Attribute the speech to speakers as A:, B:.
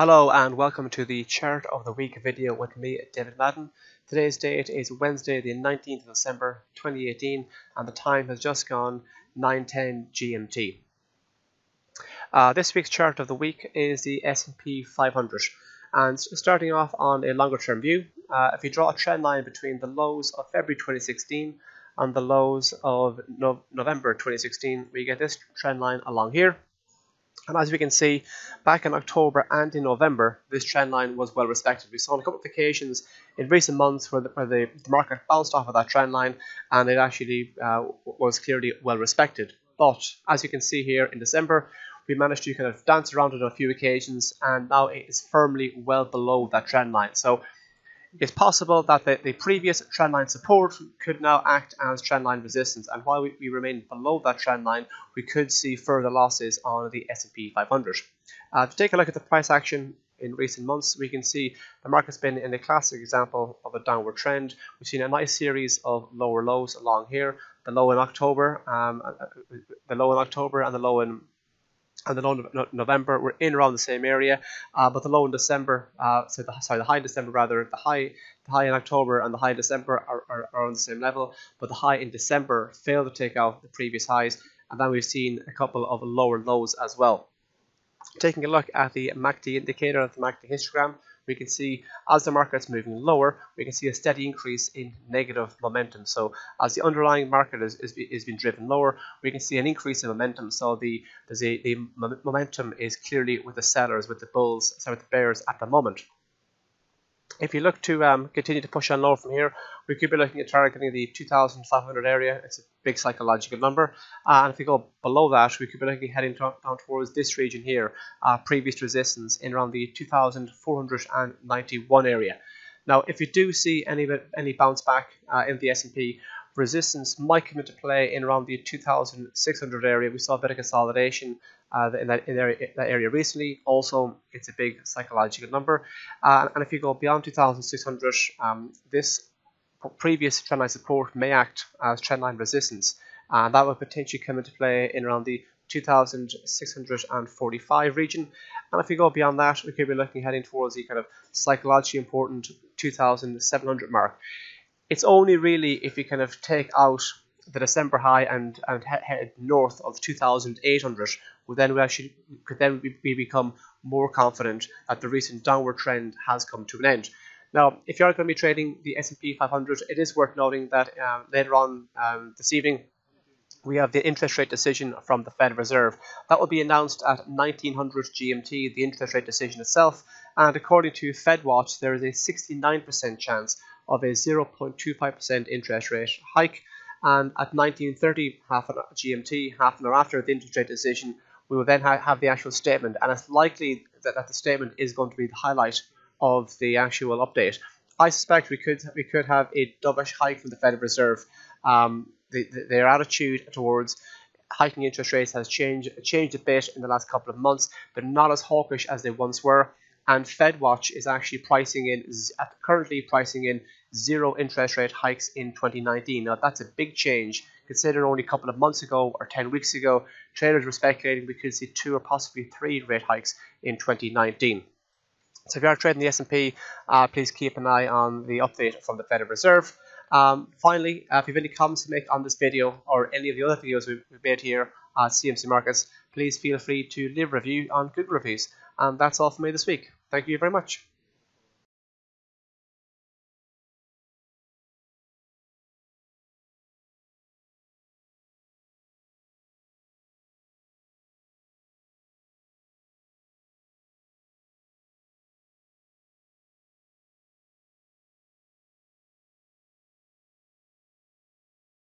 A: Hello and welcome to the chart of the week video with me, David Madden. Today's date is Wednesday, the 19th of December 2018, and the time has just gone 9:10 GMT. Uh, this week's chart of the week is the S&P 500, and starting off on a longer-term view, uh, if you draw a trend line between the lows of February 2016 and the lows of no November 2016, we get this trend line along here. And as we can see, back in October and in November, this trend line was well respected. We saw on a couple of occasions in recent months where the, where the, market bounced off of that trend line and it actually uh, was clearly well respected. But as you can see here in December, we managed to kind of dance around it on a few occasions and now it is firmly well below that trend line. So it's possible that the, the previous trendline support could now act as trendline resistance, and while we, we remain below that trendline, we could see further losses on the S&P 500. Uh, to take a look at the price action in recent months, we can see the market's been in a classic example of a downward trend. We've seen a nice series of lower lows along here, the low in October, um, uh, uh, the low in October, and the low in and the low in November were in around the same area, uh, but the low in December, uh, so the, sorry, the high in December rather, the high, the high in October and the high in December are, are, are on the same level, but the high in December failed to take out the previous highs, and then we've seen a couple of lower lows as well. Taking a look at the MACD indicator, the MACD histogram, we can see as the market's moving lower, we can see a steady increase in negative momentum. So as the underlying market is, is, is being driven lower, we can see an increase in momentum. So the a, the momentum is clearly with the sellers, with the bulls, so with the bears at the moment. If you look to um, continue to push on lower from here, we could be looking at targeting the 2,500 area. It's a big psychological number. Uh, and if we go below that, we could be looking heading down towards this region here, uh, previous resistance in around the 2,491 area. Now, if you do see any any bounce back uh, in the S&P, resistance might come into play in around the 2,600 area. We saw a bit of consolidation uh, in, that, in that area recently. Also, it's a big psychological number. Uh, and if you go beyond 2,600, um, this previous trendline support may act as trendline resistance. And that would potentially come into play in around the 2645 region. And if we go beyond that, we could be looking heading towards the kind of psychologically important 2700 mark. It's only really if you kind of take out the December high and and head north of 2,800, well then we actually could then we become more confident that the recent downward trend has come to an end. Now, if you are going to be trading the S&P 500, it is worth noting that um, later on um, this evening we have the interest rate decision from the Fed Reserve. That will be announced at 1900 GMT, the interest rate decision itself. And according to FedWatch, there is a 69% chance of a 0.25% interest rate hike and at 1930 half an hour, GMT, half an hour after the interest rate decision, we will then ha have the actual statement, and it's likely that, that the statement is going to be the highlight of the actual update. I suspect we could we could have a dovish hike from the Federal Reserve. Um, the, the, their attitude towards hiking interest rates has changed changed a bit in the last couple of months. They're not as hawkish as they once were, and FedWatch is actually pricing in currently pricing in zero interest rate hikes in 2019. Now that's a big change considering only a couple of months ago or 10 weeks ago traders were speculating we could see two or possibly three rate hikes in 2019. So if you are trading the S&P, uh, please keep an eye on the update from the Federal Reserve. Um, finally, uh, if you have any comments to make on this video or any of the other videos we've, made here at CMC Markets, please feel free to leave a review on Google Reviews. And that's all for me this week. Thank you very much.